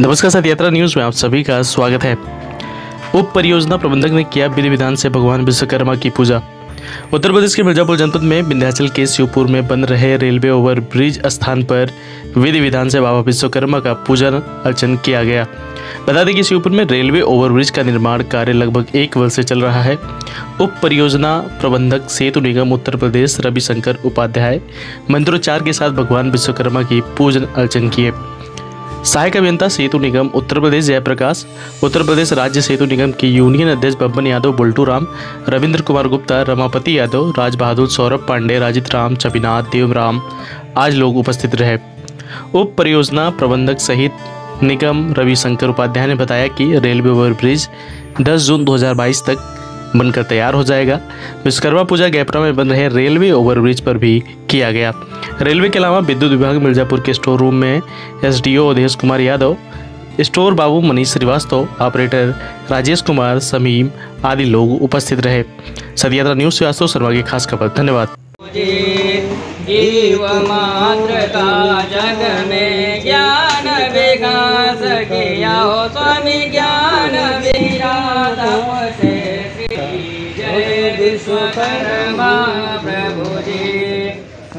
नमस्कार साथ यात्रा न्यूज़ में आप सभी का स्वागत है। उप परियोजना प्रबंधक ने किया विधि विधान से भगवान विश्वकर्मा की पूजा। उत्तर प्रदेश के मिर्जापुर जनपद में विंध्याचल के शिवपुर में बन रहे रेलवे ओवर ब्रिज स्थान पर विधि विधान से बाबा विश्वकर्मा का पूजन अर्चन किया गया। बता दें कि शिवपुर में रेलवे ओवरब्रिज का निर्माण कार्य लगभग एक वर्ष से चल रहा है। उप परियोजना प्रबंधक सेतु निगम उत्तर प्रदेश रविशंकर उपाध्याय मंत्रोच्चार के साथ भगवान विश्वकर्मा की पूजन अर्चन किए। सहायक अभियंता सेतु निगम, उत्तर प्रदेश जयप्रकाश, उत्तर प्रदेश राज्य सेतु निगम के यूनियन अध्यक्ष बब्बन यादव, बुल्टू राम, रविंद्र कुमार गुप्ता, रमापति यादव राज बहादुर सौरभ पांडे, राजित राम चबिनाथ देवराम आज लोग उपस्थित रहे। उप परियोजना प्रबंधक सहित निगम रविशंकर उपाध्याय ने बताया कि रेलवे ओवरब्रिज 10 जून 2022 तक बनकर तैयार हो जाएगा। विश्वकर्मा पूजा गैपरा में बन रहे रेलवे ओवरब्रिज पर भी किया गया। रेलवे के अलावा विद्युत विभाग मिर्जापुर के स्टोर रूम में एसडीओ अवधेश कुमार यादव, स्टोर बाबू मनीष श्रीवास्तव, ऑपरेटर राजेश कुमार, समीम आदि लोग उपस्थित रहे। सदयात्रा न्यूज़ श्रीवास्तव शर्मा की खास खबर। धन्यवाद। जीव जग में ज्ञान स्वामी ज्ञान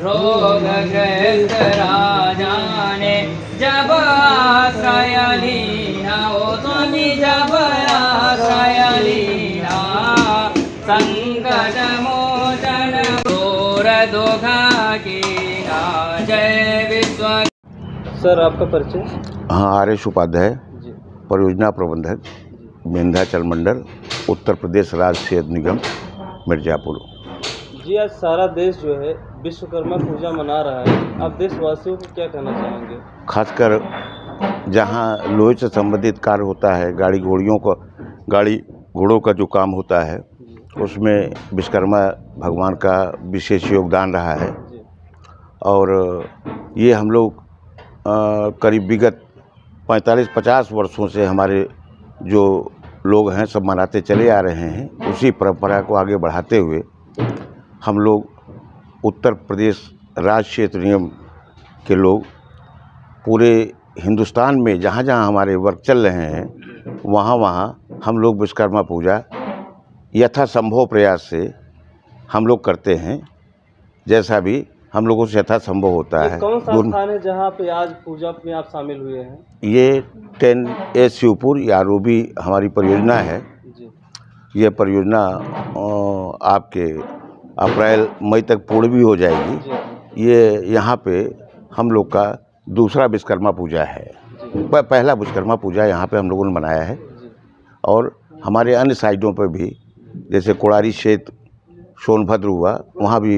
रोग ग्रस्त राजा ने जब आश्रय लीना हो स्वामी जब आश्रय लीना संकट मोचन घोर दुखा की जय विश्व। सर आपका परिचय? हाँ आर एस उपाध्याय परियोजना प्रबंधक विंध्याचल मंडल उत्तर प्रदेश राज्य सेहत निगम मिर्जापुर। जी आज सारा देश जो है विश्वकर्मा पूजा मना रहा है। आप देशवासियों को क्या कहना चाहेंगे? खासकर जहाँ लोहे से संबंधित कार्य होता है गाड़ी घोड़ियों का गाड़ी घोड़ों का जो काम होता है उसमें विश्वकर्मा भगवान का विशेष योगदान रहा है। और ये हम लोग करीब विगत 45-50 वर्षों से हमारे जो लोग हैं सब मनाते चले आ रहे हैं उसी परंपरा को आगे बढ़ाते हुए हम लोग उत्तर प्रदेश राज्य क्षेत्र निगम के लोग पूरे हिंदुस्तान में जहाँ जहाँ हमारे वर्क चल रहे हैं वहाँ वहाँ हम लोग विश्वकर्मा पूजा यथासंभव प्रयास से हम लोग करते हैं। जैसा भी हम लोगों से यथासंभव होता है। कौन सा स्थान है जहाँ पे आज पूजा में आप शामिल हुए हैं? ये टेन ए शिवपुर या रूबी हमारी परियोजना है। ये परियोजना आपके अप्रैल मई तक पूर्ण भी हो जाएगी। ये यहाँ पे हम लोग का दूसरा विश्वकर्मा पूजा है। पहला विश्वकर्मा पूजा यहाँ पे हम लोगों ने मनाया है। और हमारे अन्य साइडों पर भी जैसे कोड़ारी क्षेत्र सोनभद्र हुआ वहाँ भी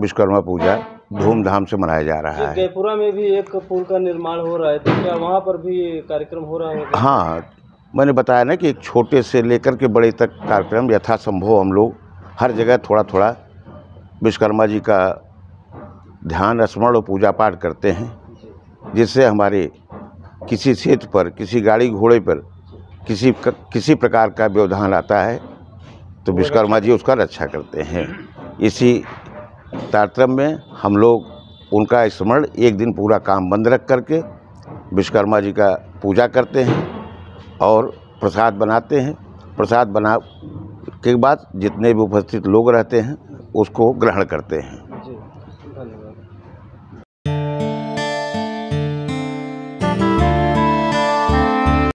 विश्वकर्मा पूजा धूमधाम से मनाया जा रहा है। जयपुरा में भी एक पुल का निर्माण हो रहा है तो क्या वहाँ पर भी कार्यक्रम हो रहा है? हाँ मैंने बताया ना कि एक छोटे से लेकर के बड़े तक कार्यक्रम यथासंभव हम लोग हर जगह थोड़ा थोड़ा विश्वकर्मा जी का ध्यान स्मरण और पूजा पाठ करते हैं जिससे हमारे किसी क्षेत्र पर किसी गाड़ी घोड़े पर किसी किसी प्रकार का व्यवधान आता है तो विश्वकर्मा जी उसका रक्षा करते हैं। इसी तारतम्य में हम लोग उनका स्मरण एक दिन पूरा काम बंद रख करके विश्वकर्मा जी का पूजा करते हैं और प्रसाद बनाते हैं। प्रसाद बना के बाद जितने भी उपस्थित लोग रहते हैं उसको ग्रहण करते हैं।